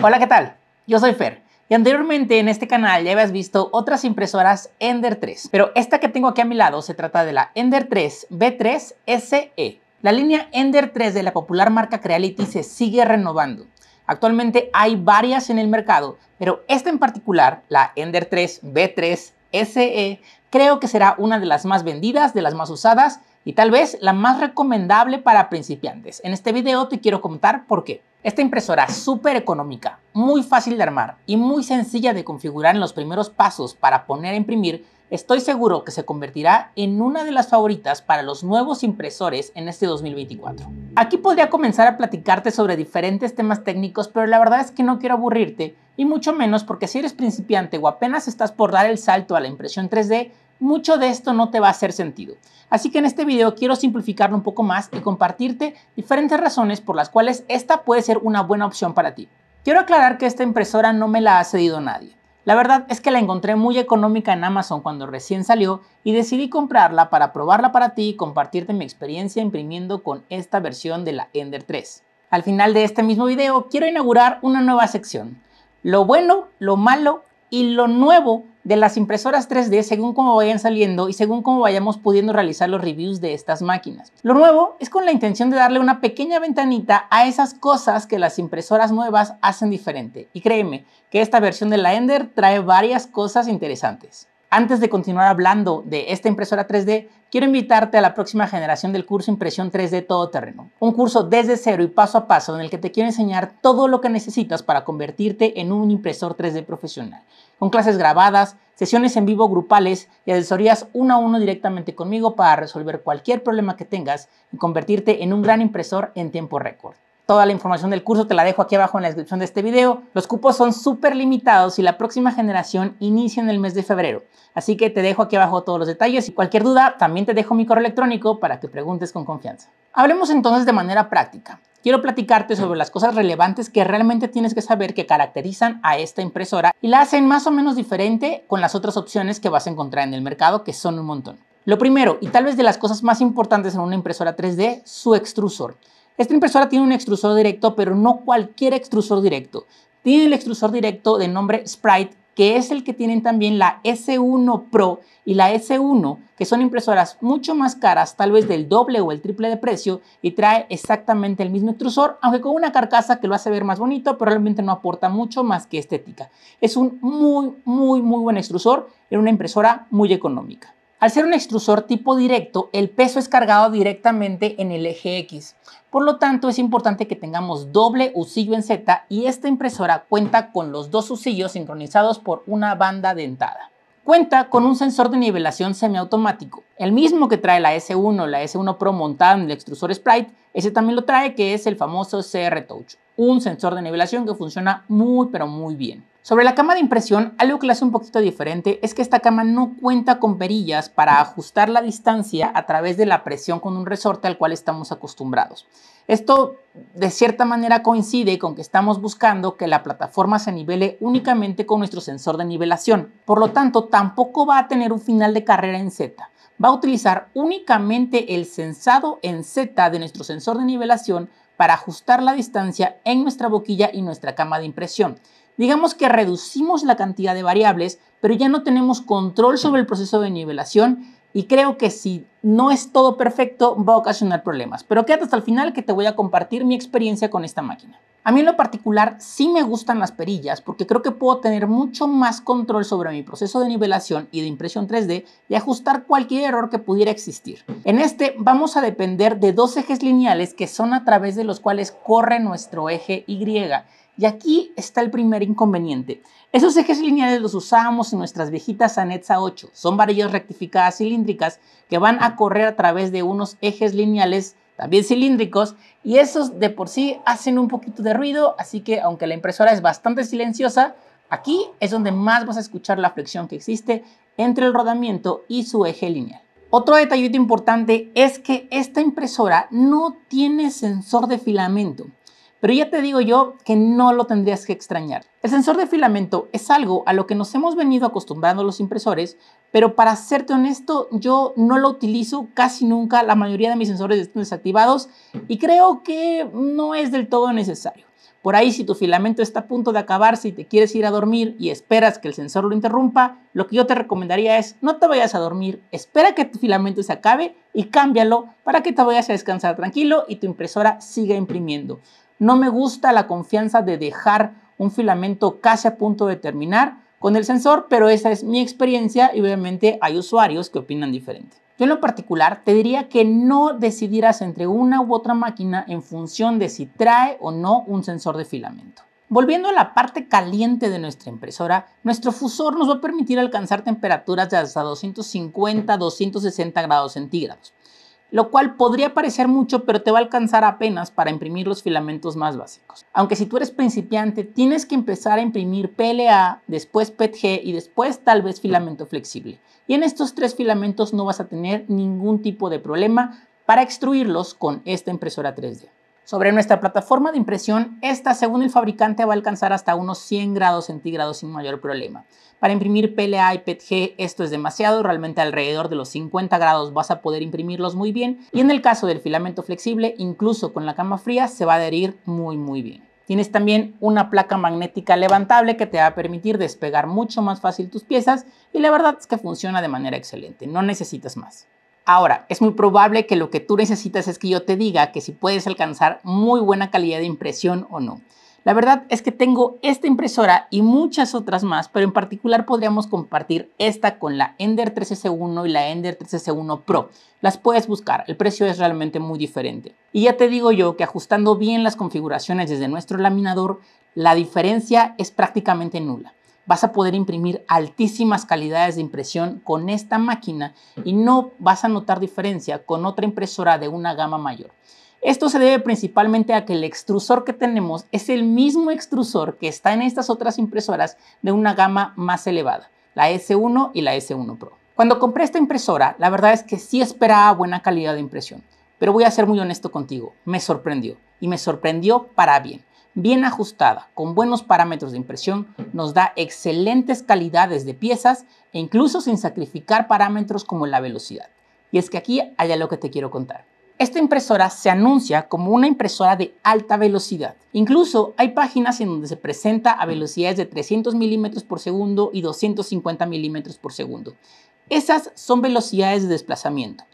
Hola, ¿qué tal? Yo soy Fer. Y anteriormente en este canal ya habías visto otras impresoras Ender 3, pero esta que tengo aquí a mi lado se trata de la Ender 3 B3 SE. La línea Ender 3 de la popular marca Creality se sigue renovando. Actualmente hay varias en el mercado, pero esta en particular, la Ender 3 B3 SE, creo que será una de las más vendidas, de las más usadas y tal vez la más recomendable para principiantes. En este video te quiero contar por qué. Esta impresora súper económica, muy fácil de armar y muy sencilla de configurar en los primeros pasos para poner a imprimir, estoy seguro que se convertirá en una de las favoritas para los nuevos impresores en este 2024. Aquí podría comenzar a platicarte sobre diferentes temas técnicos, pero la verdad es que no quiero aburrirte y mucho menos porque si eres principiante o apenas estás por dar el salto a la impresión 3D, mucho de esto no te va a hacer sentido. Así que en este video quiero simplificarlo un poco más y compartirte diferentes razones por las cuales esta puede ser una buena opción para ti. Quiero aclarar que esta impresora no me la ha cedido nadie. La verdad es que la encontré muy económica en Amazon cuando recién salió y decidí comprarla para probarla para ti y compartirte mi experiencia imprimiendo con esta versión de la Ender 3. Al final de este mismo video quiero inaugurar una nueva sección. Lo bueno, lo malo y lo nuevo de las impresoras 3D según cómo vayan saliendo y según cómo vayamos pudiendo realizar los reviews de estas máquinas. Lo nuevo es con la intención de darle una pequeña ventanita a esas cosas que las impresoras nuevas hacen diferente. Y créeme que esta versión de la Ender trae varias cosas interesantes. Antes de continuar hablando de esta impresora 3D, quiero invitarte a la próxima generación del curso Impresión 3D Todoterreno. Un curso desde cero y paso a paso en el que te quiero enseñar todo lo que necesitas para convertirte en un impresor 3D profesional. Con clases grabadas, sesiones en vivo grupales y asesorías uno a uno directamente conmigo para resolver cualquier problema que tengas y convertirte en un gran impresor en tiempo récord. Toda la información del curso te la dejo aquí abajo en la descripción de este video. Los cupos son súper limitados y la próxima generación inicia en el mes de febrero. Así que te dejo aquí abajo todos los detalles y cualquier duda también te dejo mi correo electrónico para que preguntes con confianza. Hablemos entonces de manera práctica. Quiero platicarte sobre las cosas relevantes que realmente tienes que saber que caracterizan a esta impresora y la hacen más o menos diferente con las otras opciones que vas a encontrar en el mercado, que son un montón. Lo primero, y tal vez de las cosas más importantes en una impresora 3D, su extrusor. Esta impresora tiene un extrusor directo, pero no cualquier extrusor directo. Tiene el extrusor directo de nombre Sprite, que es el que tienen también la S1 Pro y la S1, que son impresoras mucho más caras, tal vez del doble o el triple de precio, y trae exactamente el mismo extrusor, aunque con una carcasa que lo hace ver más bonito, pero realmente no aporta mucho más que estética. Es un muy, muy, muy buen extrusor en una impresora muy económica. Al ser un extrusor tipo directo, el peso es cargado directamente en el eje X. Por lo tanto, es importante que tengamos doble husillo en Z y esta impresora cuenta con los dos husillos sincronizados por una banda dentada. Cuenta con un sensor de nivelación semiautomático, el mismo que trae la S1, la S1 Pro montada en el extrusor Sprite, ese también lo trae que es el famoso CR Touch, un sensor de nivelación que funciona muy pero muy bien. Sobre la cama de impresión, algo que le hace un poquito diferente es que esta cama no cuenta con perillas para ajustar la distancia a través de la presión con un resorte al cual estamos acostumbrados. Esto de cierta manera coincide con que estamos buscando que la plataforma se nivele únicamente con nuestro sensor de nivelación. Por lo tanto, tampoco va a tener un final de carrera en Z. Va a utilizar únicamente el sensado en Z de nuestro sensor de nivelación para ajustar la distancia en nuestra boquilla y nuestra cama de impresión. Digamos que reducimos la cantidad de variables, pero ya no tenemos control sobre el proceso de nivelación y creo que si no es todo perfecto va a ocasionar problemas. Pero quédate hasta el final que te voy a compartir mi experiencia con esta máquina. A mí en lo particular sí me gustan las perillas porque creo que puedo tener mucho más control sobre mi proceso de nivelación y de impresión 3D y ajustar cualquier error que pudiera existir. En este vamos a depender de dos ejes lineales que son a través de los cuales corre nuestro eje Y y aquí está el primer inconveniente. Esos ejes lineales los usamos en nuestras viejitas Anetsa 8. Son varillas rectificadas cilíndricas que van a correr a través de unos ejes lineales también cilíndricos y esos de por sí hacen un poquito de ruido, así que aunque la impresora es bastante silenciosa, aquí es donde más vas a escuchar la flexión que existe entre el rodamiento y su eje lineal. Otro detallito importante es que esta impresora no tiene sensor de filamento. Pero ya te digo yo que no lo tendrías que extrañar. El sensor de filamento es algo a lo que nos hemos venido acostumbrando los impresores, pero para serte honesto, yo no lo utilizo casi nunca. La mayoría de mis sensores están desactivados y creo que no es del todo necesario. Por ahí, si tu filamento está a punto de acabarse y te quieres ir a dormir y esperas que el sensor lo interrumpa, lo que yo te recomendaría es no te vayas a dormir, espera que tu filamento se acabe y cámbialo para que te vayas a descansar tranquilo y tu impresora siga imprimiendo. No me gusta la confianza de dejar un filamento casi a punto de terminar con el sensor, pero esa es mi experiencia y obviamente hay usuarios que opinan diferente. Yo en lo particular te diría que no decidieras entre una u otra máquina en función de si trae o no un sensor de filamento. Volviendo a la parte caliente de nuestra impresora, nuestro fusor nos va a permitir alcanzar temperaturas de hasta 250-260 grados centígrados lo cual podría parecer mucho, pero te va a alcanzar apenas para imprimir los filamentos más básicos. Aunque si tú eres principiante, tienes que empezar a imprimir PLA, después PETG y después tal vez filamento flexible. Y en estos tres filamentos no vas a tener ningún tipo de problema para extruirlos con esta impresora 3D. Sobre nuestra plataforma de impresión, esta según el fabricante va a alcanzar hasta unos 100 grados centígrados sin mayor problema. Para imprimir PLA y PETG esto es demasiado, realmente alrededor de los 50 grados vas a poder imprimirlos muy bien y en el caso del filamento flexible, incluso con la cama fría, se va a adherir muy muy bien. Tienes también una placa magnética levantable que te va a permitir despegar mucho más fácil tus piezas y la verdad es que funciona de manera excelente, no necesitas más. Ahora, es muy probable que lo que tú necesitas es que yo te diga que si puedes alcanzar muy buena calidad de impresión o no. La verdad es que tengo esta impresora y muchas otras más, pero en particular podríamos compartir esta con la Ender 3S1 y la Ender 3S1 Pro. Las puedes buscar, el precio es realmente muy diferente. Y ya te digo yo que ajustando bien las configuraciones desde nuestro laminador, la diferencia es prácticamente nula vas a poder imprimir altísimas calidades de impresión con esta máquina y no vas a notar diferencia con otra impresora de una gama mayor. Esto se debe principalmente a que el extrusor que tenemos es el mismo extrusor que está en estas otras impresoras de una gama más elevada, la S1 y la S1 Pro. Cuando compré esta impresora, la verdad es que sí esperaba buena calidad de impresión, pero voy a ser muy honesto contigo, me sorprendió y me sorprendió para bien bien ajustada, con buenos parámetros de impresión, nos da excelentes calidades de piezas e incluso sin sacrificar parámetros como la velocidad. Y es que aquí hay algo que te quiero contar. Esta impresora se anuncia como una impresora de alta velocidad. Incluso hay páginas en donde se presenta a velocidades de 300 milímetros por segundo y 250 milímetros por segundo. Esas son velocidades de desplazamiento.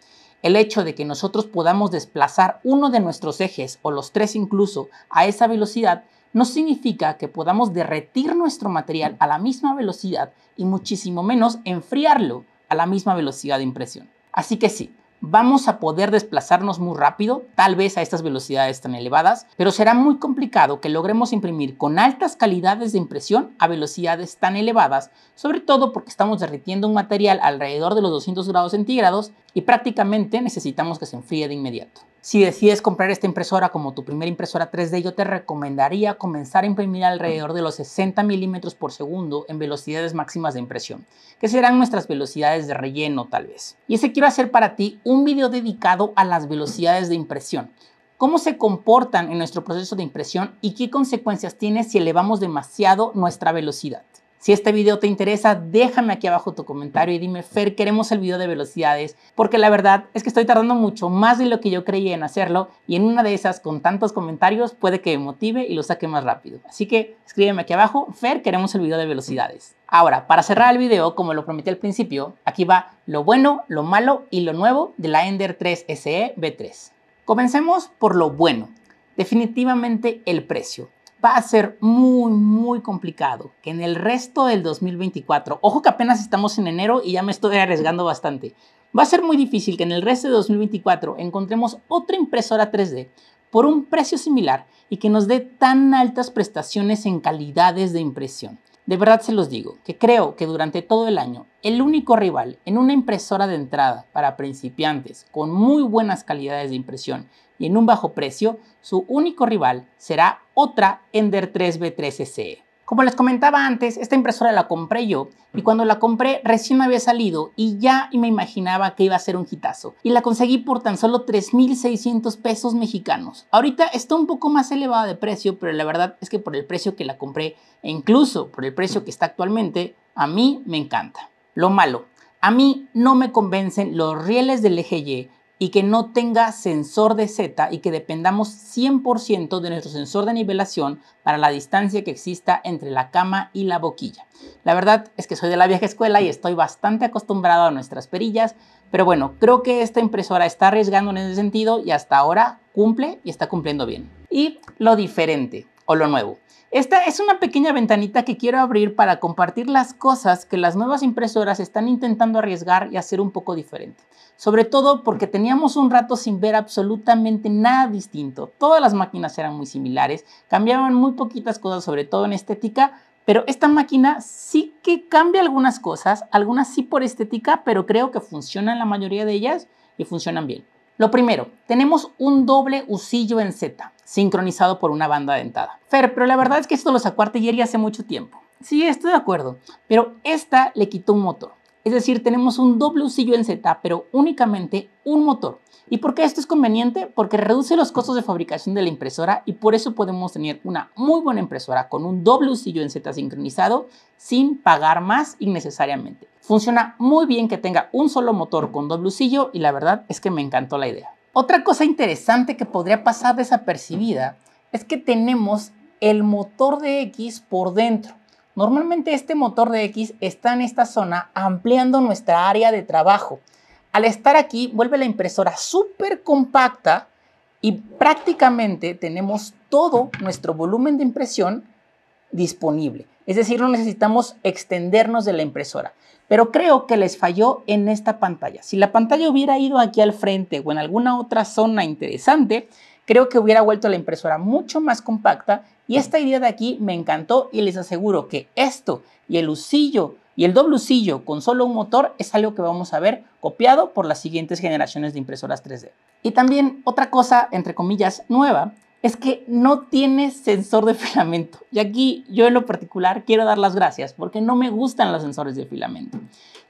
El hecho de que nosotros podamos desplazar uno de nuestros ejes o los tres incluso a esa velocidad no significa que podamos derretir nuestro material a la misma velocidad y muchísimo menos enfriarlo a la misma velocidad de impresión. Así que sí, vamos a poder desplazarnos muy rápido, tal vez a estas velocidades tan elevadas, pero será muy complicado que logremos imprimir con altas calidades de impresión a velocidades tan elevadas, sobre todo porque estamos derritiendo un material alrededor de los 200 grados centígrados y prácticamente necesitamos que se enfríe de inmediato. Si decides comprar esta impresora como tu primera impresora 3D, yo te recomendaría comenzar a imprimir alrededor de los 60 milímetros por segundo en velocidades máximas de impresión, que serán nuestras velocidades de relleno tal vez. Y ese quiero hacer para ti un video dedicado a las velocidades de impresión, cómo se comportan en nuestro proceso de impresión y qué consecuencias tiene si elevamos demasiado nuestra velocidad. Si este video te interesa, déjame aquí abajo tu comentario y dime, Fer, queremos el video de velocidades, porque la verdad es que estoy tardando mucho más de lo que yo creía en hacerlo y en una de esas, con tantos comentarios, puede que me motive y lo saque más rápido. Así que escríbeme aquí abajo, Fer, queremos el video de velocidades. Ahora, para cerrar el video, como lo prometí al principio, aquí va lo bueno, lo malo y lo nuevo de la Ender 3 SE B3. Comencemos por lo bueno. Definitivamente el precio va a ser muy, muy complicado que en el resto del 2024, ojo que apenas estamos en enero y ya me estoy arriesgando bastante, va a ser muy difícil que en el resto de 2024 encontremos otra impresora 3D por un precio similar y que nos dé tan altas prestaciones en calidades de impresión. De verdad se los digo, que creo que durante todo el año el único rival en una impresora de entrada para principiantes con muy buenas calidades de impresión y en un bajo precio, su único rival será otra Ender 3B3 SE. Como les comentaba antes, esta impresora la compré yo y cuando la compré recién había salido y ya me imaginaba que iba a ser un hitazo. Y la conseguí por tan solo 3.600 pesos mexicanos. Ahorita está un poco más elevada de precio, pero la verdad es que por el precio que la compré e incluso por el precio que está actualmente, a mí me encanta. Lo malo, a mí no me convencen los rieles del eje Y y que no tenga sensor de Z y que dependamos 100% de nuestro sensor de nivelación para la distancia que exista entre la cama y la boquilla. La verdad es que soy de la vieja escuela y estoy bastante acostumbrado a nuestras perillas, pero bueno, creo que esta impresora está arriesgando en ese sentido y hasta ahora cumple y está cumpliendo bien. Y lo diferente o lo nuevo. Esta es una pequeña ventanita que quiero abrir para compartir las cosas que las nuevas impresoras están intentando arriesgar y hacer un poco diferente. Sobre todo porque teníamos un rato sin ver absolutamente nada distinto. Todas las máquinas eran muy similares, cambiaban muy poquitas cosas, sobre todo en estética, pero esta máquina sí que cambia algunas cosas, algunas sí por estética, pero creo que funcionan la mayoría de ellas y funcionan bien. Lo primero, tenemos un doble usillo en Z, sincronizado por una banda dentada. Fer, pero la verdad es que esto lo sacó Artillery hace mucho tiempo. Sí, estoy de acuerdo, pero esta le quitó un motor. Es decir, tenemos un doble usillo en Z, pero únicamente un motor. ¿Y por qué esto es conveniente? Porque reduce los costos de fabricación de la impresora y por eso podemos tener una muy buena impresora con un doble usillo en Z sincronizado sin pagar más innecesariamente. Funciona muy bien que tenga un solo motor con doble usillo y la verdad es que me encantó la idea. Otra cosa interesante que podría pasar desapercibida es que tenemos el motor de X por dentro. Normalmente este motor de X está en esta zona ampliando nuestra área de trabajo. Al estar aquí vuelve la impresora súper compacta y prácticamente tenemos todo nuestro volumen de impresión disponible. Es decir, no necesitamos extendernos de la impresora. Pero creo que les falló en esta pantalla. Si la pantalla hubiera ido aquí al frente o en alguna otra zona interesante, creo que hubiera vuelto la impresora mucho más compacta y esta idea de aquí me encantó y les aseguro que esto y el usillo y el doble usillo con solo un motor es algo que vamos a ver copiado por las siguientes generaciones de impresoras 3D. Y también otra cosa, entre comillas, nueva, es que no tiene sensor de filamento. Y aquí yo en lo particular quiero dar las gracias porque no me gustan los sensores de filamento.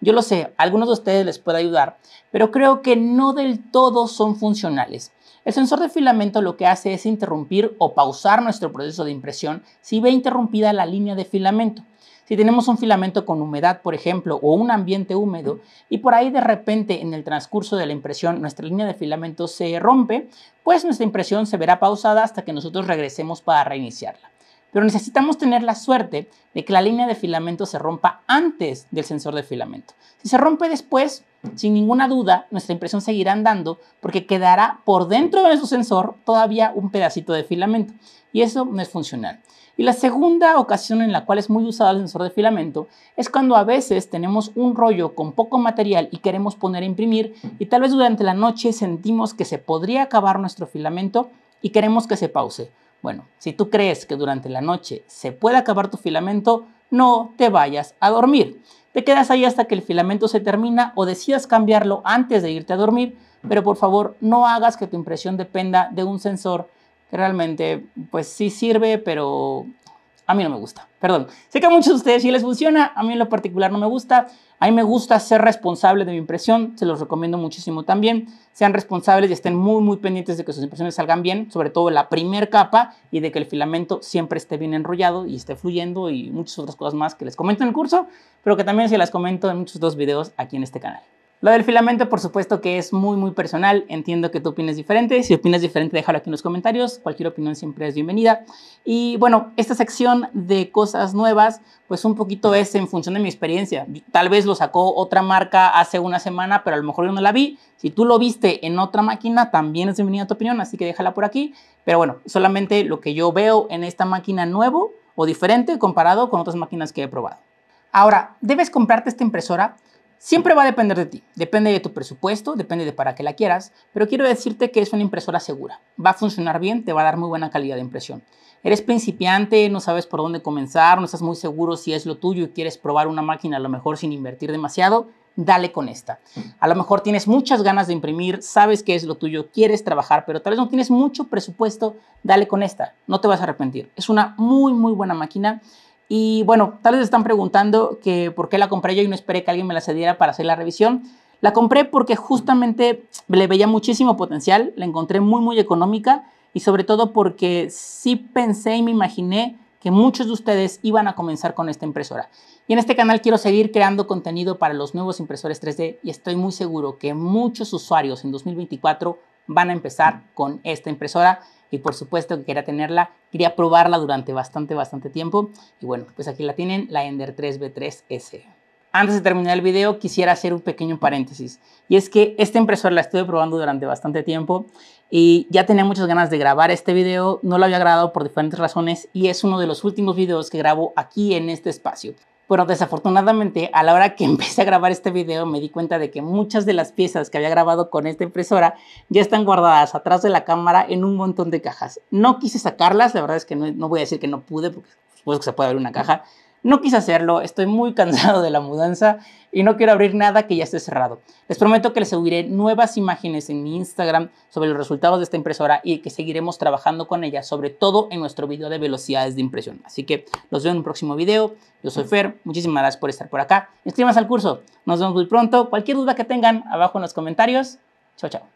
Yo lo sé, algunos de ustedes les puede ayudar, pero creo que no del todo son funcionales. El sensor de filamento lo que hace es interrumpir o pausar nuestro proceso de impresión si ve interrumpida la línea de filamento. Si tenemos un filamento con humedad, por ejemplo, o un ambiente húmedo, y por ahí de repente en el transcurso de la impresión nuestra línea de filamento se rompe, pues nuestra impresión se verá pausada hasta que nosotros regresemos para reiniciarla. Pero necesitamos tener la suerte de que la línea de filamento se rompa antes del sensor de filamento. Si se rompe después, sin ninguna duda, nuestra impresión seguirá andando porque quedará por dentro de nuestro sensor todavía un pedacito de filamento. Y eso no es funcional. Y la segunda ocasión en la cual es muy usado el sensor de filamento es cuando a veces tenemos un rollo con poco material y queremos poner a imprimir y tal vez durante la noche sentimos que se podría acabar nuestro filamento y queremos que se pause. Bueno, si tú crees que durante la noche se puede acabar tu filamento, no te vayas a dormir. Te quedas ahí hasta que el filamento se termina o decidas cambiarlo antes de irte a dormir, pero por favor no hagas que tu impresión dependa de un sensor realmente pues sí sirve, pero a mí no me gusta. Perdón. Sé que a muchos de ustedes sí les funciona, a mí en lo particular no me gusta. A mí me gusta ser responsable de mi impresión, se los recomiendo muchísimo también. Sean responsables y estén muy, muy pendientes de que sus impresiones salgan bien, sobre todo la primer capa y de que el filamento siempre esté bien enrollado y esté fluyendo y muchas otras cosas más que les comento en el curso, pero que también se las comento en muchos otros videos aquí en este canal. Lo del filamento, por supuesto que es muy, muy personal. Entiendo que tú opines diferente. Si opinas diferente, déjalo aquí en los comentarios. Cualquier opinión siempre es bienvenida. Y bueno, esta sección de cosas nuevas, pues un poquito es en función de mi experiencia. Tal vez lo sacó otra marca hace una semana, pero a lo mejor yo no la vi. Si tú lo viste en otra máquina, también es bienvenida tu opinión, así que déjala por aquí. Pero bueno, solamente lo que yo veo en esta máquina nuevo o diferente comparado con otras máquinas que he probado. Ahora, debes comprarte esta impresora Siempre va a depender de ti, depende de tu presupuesto, depende de para qué la quieras, pero quiero decirte que es una impresora segura. Va a funcionar bien, te va a dar muy buena calidad de impresión. Eres principiante, no sabes por dónde comenzar, no estás muy seguro si es lo tuyo y quieres probar una máquina a lo mejor sin invertir demasiado, dale con esta. A lo mejor tienes muchas ganas de imprimir, sabes que es lo tuyo, quieres trabajar, pero tal vez no tienes mucho presupuesto, dale con esta, no te vas a arrepentir. Es una muy, muy buena máquina y bueno, tal vez están preguntando que por qué la compré yo y no esperé que alguien me la cediera para hacer la revisión. La compré porque justamente le veía muchísimo potencial, la encontré muy muy económica y sobre todo porque sí pensé y me imaginé que muchos de ustedes iban a comenzar con esta impresora. Y en este canal quiero seguir creando contenido para los nuevos impresores 3D y estoy muy seguro que muchos usuarios en 2024 van a empezar con esta impresora y por supuesto que quería tenerla, quería probarla durante bastante, bastante tiempo y bueno, pues aquí la tienen, la Ender 3B3S. Antes de terminar el video quisiera hacer un pequeño paréntesis y es que esta impresora la estuve probando durante bastante tiempo y ya tenía muchas ganas de grabar este video, no lo había grabado por diferentes razones y es uno de los últimos videos que grabo aquí en este espacio. Pero desafortunadamente a la hora que empecé a grabar este video me di cuenta de que muchas de las piezas que había grabado con esta impresora ya están guardadas atrás de la cámara en un montón de cajas. No quise sacarlas, la verdad es que no, voy a decir que no pude porque supongo que se puede abrir una caja, no quise hacerlo, estoy muy cansado de la mudanza y no quiero abrir nada que ya esté cerrado. Les prometo que les subiré nuevas imágenes en mi Instagram sobre los resultados de esta impresora y que seguiremos trabajando con ella, sobre todo en nuestro video de velocidades de impresión. Así que los veo en un próximo video. Yo soy Fer, muchísimas gracias por estar por acá. Inscríbanse al curso. Nos vemos muy pronto. Cualquier duda que tengan, abajo en los comentarios. Chao, chao.